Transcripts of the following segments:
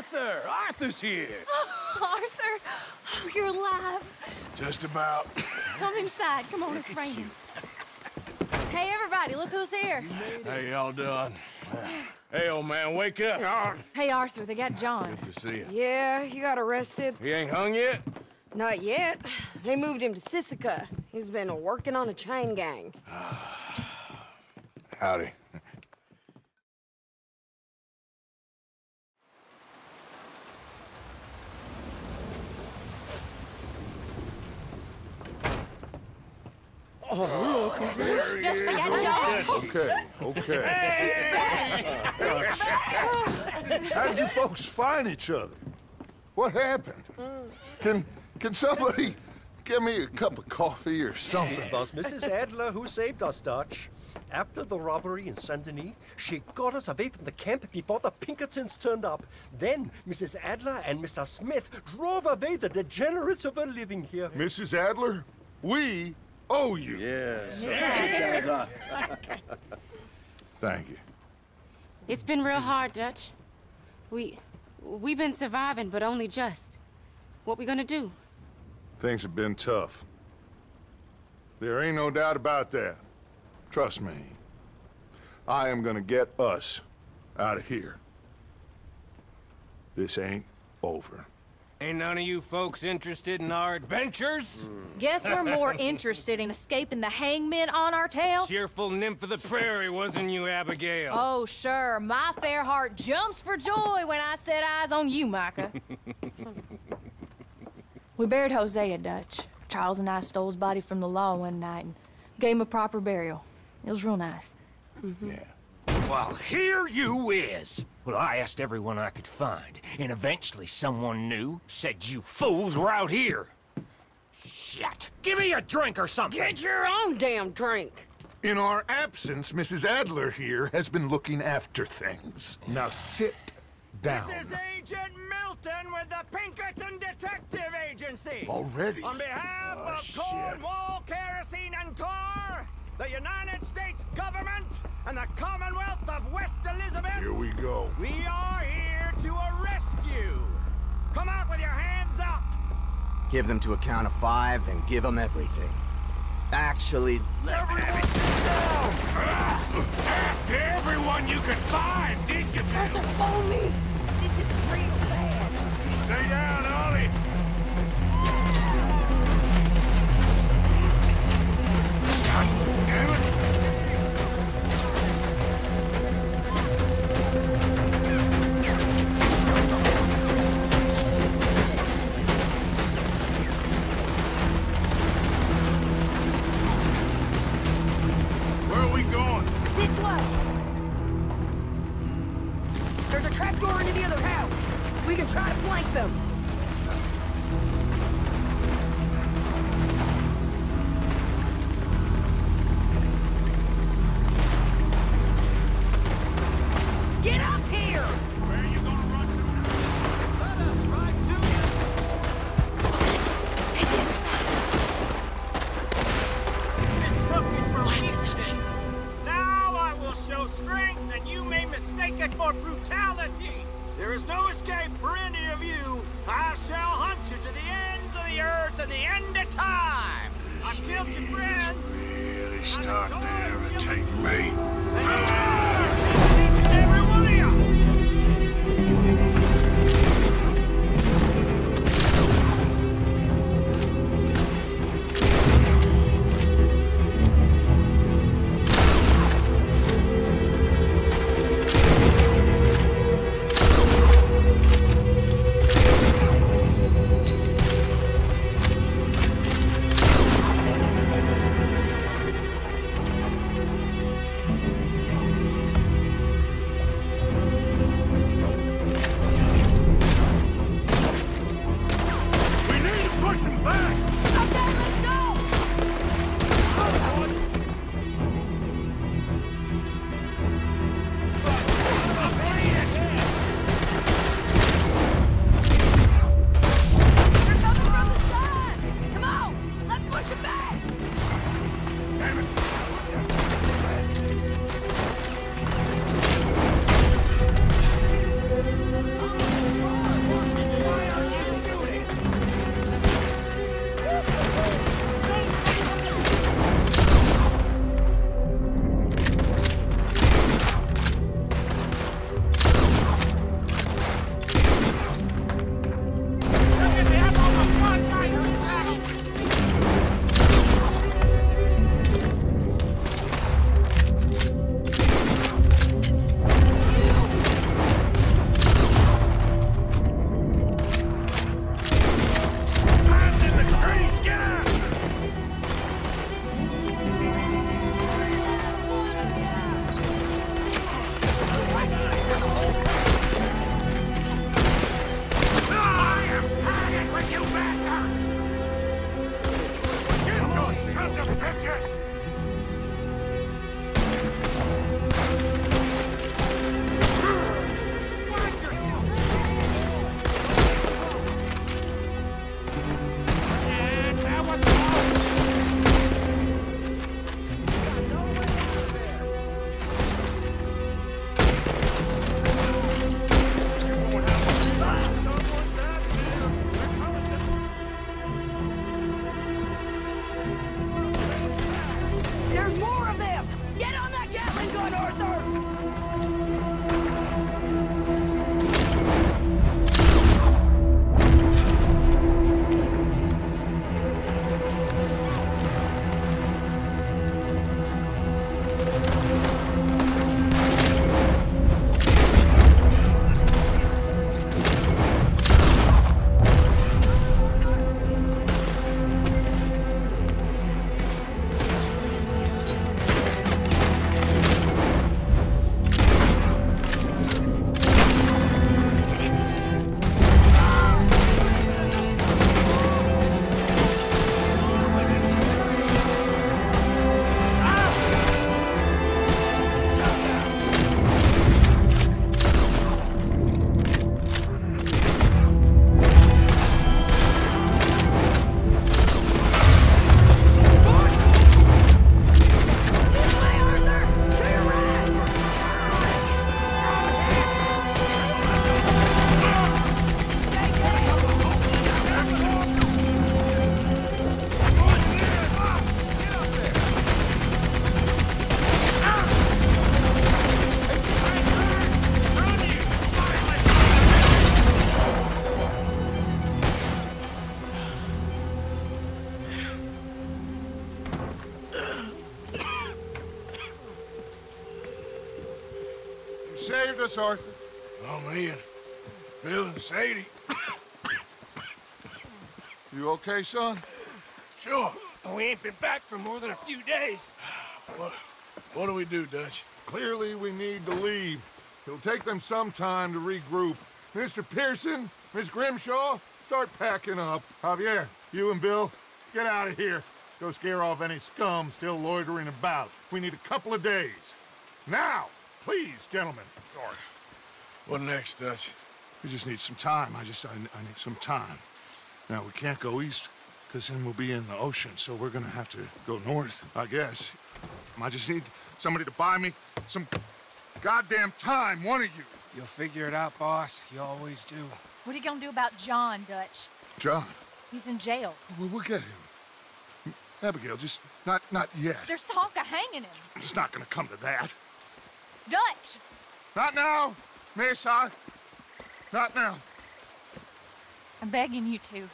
Arthur! Arthur's here! Oh, Arthur, oh, you're alive. Just about. Come inside. Come on, it's raining. Hey, everybody, look who's here. How y'all doing? Hey, old man, wake up. Hey, Arthur, they got John. Good to see you. Yeah, he got arrested. He ain't hung yet? Not yet. They moved him to Sisika. He's been working on a chain gang. Howdy. Dutch, they got John. Okay, okay. How did you folks find each other? What happened? Can can somebody get me a cup of coffee or something? It was Mrs. Adler who saved us, Dutch. After the robbery in Saint Denis, she got us away from the camp before the Pinkertons turned up. Then Mrs. Adler and Mr. Smith drove away the degenerates who were living here. Mrs. Adler, we owe you. Yes. Thank you. It's been real hard, Dutch. We... we've been surviving, but only just. What we gonna do? Things have been tough. There ain't no doubt about that. Trust me. I am gonna get us out of here. This ain't over. Ain't none of you folks interested in our adventures? Guess we're more interested in escaping the hangman on our tail? Cheerful nymph of the prairie, wasn't you, Abigail? Oh, sure. My fair heart jumps for joy when I set eyes on you, Micah. we buried Hosea, Dutch. Charles and I stole his body from the law one night and gave him a proper burial. It was real nice. Mm-hmm. Yeah. Well, here you is. Well, I asked everyone I could find, and eventually someone knew, said you fools were out here. Shit. Give me a drink or something. Get your own damn drink. In our absence, Mrs. Adler here has been looking after things. Now sit down. This is Agent Milton with the Pinkerton Detective Agency. Already? On behalf Oh, of shit. Cornwall, Kerosene, and Tar, the United States government, and the Commonwealth of West Elizabeth, Here we go. we are here to arrest you. Come out with your hands up. Give them to a count of five, then give them everything. Actually, Asked everyone you could find, did you, Bill? This is real bad. Stay down, flank them. Starting to irritate me. Saved us, Arthur. Oh, me and Bill and Sadie. You okay, son? Sure. Oh, we ain't been back for more than a few days. What, what do we do, Dutch? Clearly, we need to leave. It'll take them some time to regroup. Mr. Pearson, Miss Grimshaw, start packing up. Javier, you and Bill, get out of here. Go scare off any scum still loitering about. We need a couple of days. Now, please, gentlemen. Sorry. What next, Dutch? We just need some time. I just, I, I need some time. Now, we can't go east, because then we'll be in the ocean, so we're gonna have to go north, I guess. I just need somebody to buy me some goddamn time, one of you. You'll figure it out, boss. You always do. What are you gonna do about John, Dutch? John, He's in jail. we'll, we'll get him. Abigail, just not, not yet. There's talk of hanging him. It's not gonna come to that. Dutch! Not now, Mesa. Not now. I'm begging you to.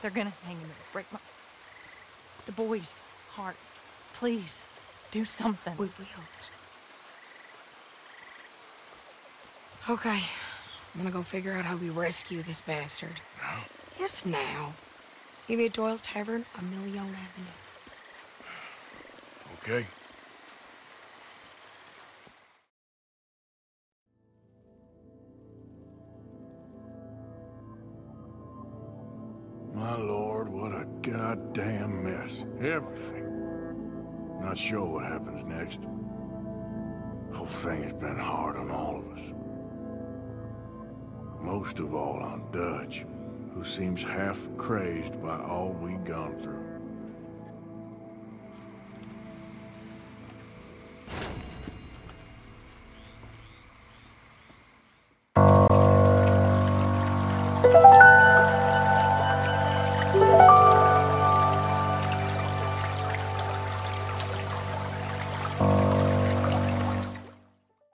They're gonna hang him. It'll break my... The boy's heart. Please, do something. We will. Okay. I'm gonna go figure out how we rescue this bastard. Now? Yes, now. Meet me at Doyle's Tavern on Million Avenue. Okay. My lord, what a goddamn mess. Everything. Not sure what happens next. Whole thing has been hard on all of us. Most of all on Dutch, who seems half crazed by all we've gone through.